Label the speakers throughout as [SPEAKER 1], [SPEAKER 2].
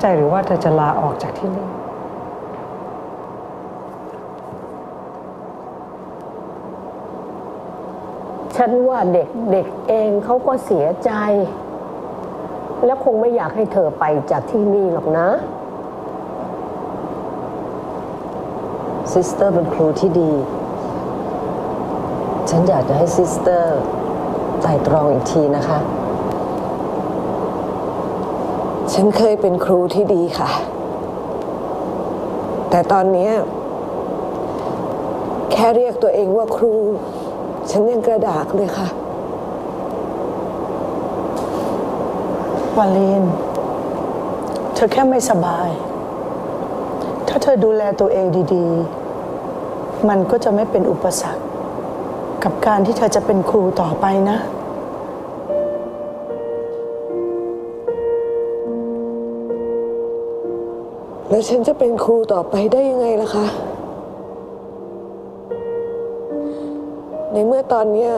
[SPEAKER 1] ใจหรือว่าเธอจะลาออกจากที่นี่
[SPEAKER 2] ฉันว่าเด็กเด็กเองเขาก็เสียใจ แล้วคงไม่อยากให้เธอไปจากที่นี่หรอกนะ
[SPEAKER 3] ซิสเตอร์เป็นครูที่ดี ฉันอยากจะให้ซิสเตอร์ไต่ตรองอีกทีนะคะ ฉันเคยเป็นครูที่ดีค่ะ แต่ตอนนี้ แค่เรียกตัวเองว่าครู ฉันยังกระดากเลยค่ะ
[SPEAKER 4] วาลีน เธอแค่ไม่สบาย ถ้าเธอดูแลตัวเองดีๆ มันก็จะไม่เป็นอุปสรรค กับการที่เธอจะเป็นครูต่อไปนะ
[SPEAKER 3] แล้วฉันจะเป็นครูต่อไปได้ยังไงล่ะคะ ในเมื่อตอนนี้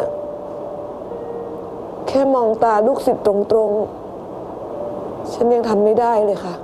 [SPEAKER 3] แค่มองตาลูกศิษย์ตรงๆ ฉันยังทำไม่ได้เลยค่ะ